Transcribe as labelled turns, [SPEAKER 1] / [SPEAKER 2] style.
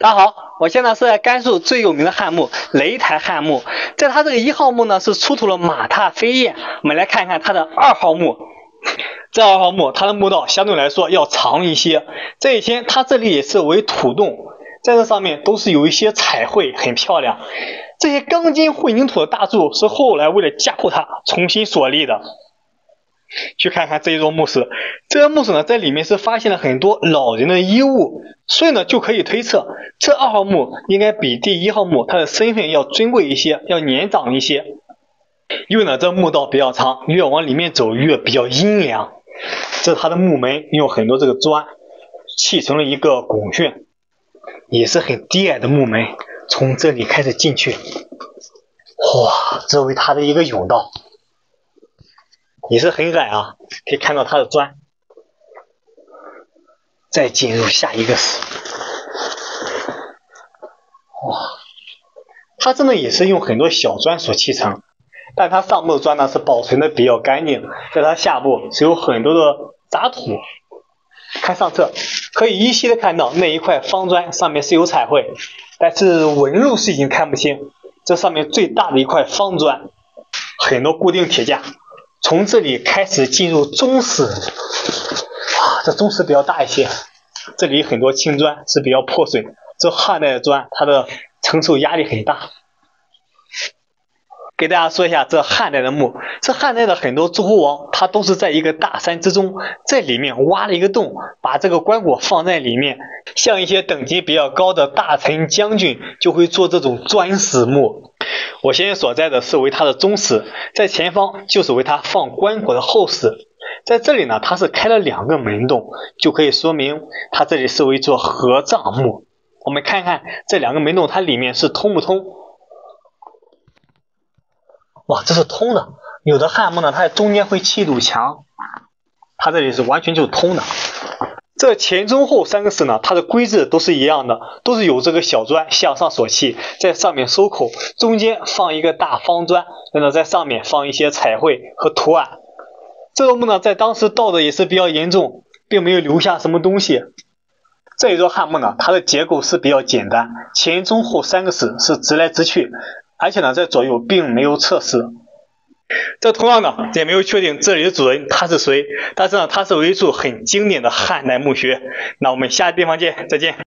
[SPEAKER 1] 大家好，我现在是在甘肃最有名的汉墓雷台汉墓，在它这个一号墓呢是出土了马踏飞燕，我们来看看它的二号墓。这二号墓它的墓道相对来说要长一些，这一天它这里也是为土洞，在这上面都是有一些彩绘，很漂亮。这些钢筋混凝土的大柱是后来为了加固它重新所立的。去看看这一座墓室，这个墓室呢，在里面是发现了很多老人的衣物，所以呢，就可以推测这二号墓应该比第一号墓它的身份要尊贵一些，要年长一些。因为呢，这墓道比较长，越往里面走越比较阴凉。这是它的墓门，用很多这个砖砌成了一个拱券，也是很低矮的墓门。从这里开始进去，哇，这为它的一个甬道。也是很矮啊，可以看到它的砖。再进入下一个室，哇，它真的也是用很多小砖所砌成，但它上部的砖呢是保存的比较干净，在它下部是有很多的杂土。看上侧，可以依稀的看到那一块方砖上面是有彩绘，但是纹路是已经看不清。这上面最大的一块方砖，很多固定铁架。从这里开始进入中室，哇，这中室比较大一些，这里很多青砖是比较破损，这汉代的砖它的承受压力很大。给大家说一下这汉代的墓，这汉代的很多诸侯王他都是在一个大山之中，在里面挖了一个洞，把这个棺椁放在里面，像一些等级比较高的大臣将军就会做这种砖石墓。我现在所在的是为他的宗室，在前方就是为他放棺椁的后室，在这里呢，它是开了两个门洞，就可以说明它这里是为做合葬墓。我们看看这两个门洞，它里面是通不通？哇，这是通的。有的汉墓呢，它中间会砌一堵墙，它这里是完全就通的。这前中后三个室呢，它的规制都是一样的，都是有这个小砖向上锁砌，在上面收口，中间放一个大方砖，然后在上面放一些彩绘和图案。这座墓呢，在当时盗的也是比较严重，并没有留下什么东西。这一座汉墓呢，它的结构是比较简单，前中后三个室是直来直去，而且呢，在左右并没有侧室。这同样的，也没有确定这里的主人他是谁，但是呢，他是为一处很经典的汉代墓穴。那我们下个地方见，再见。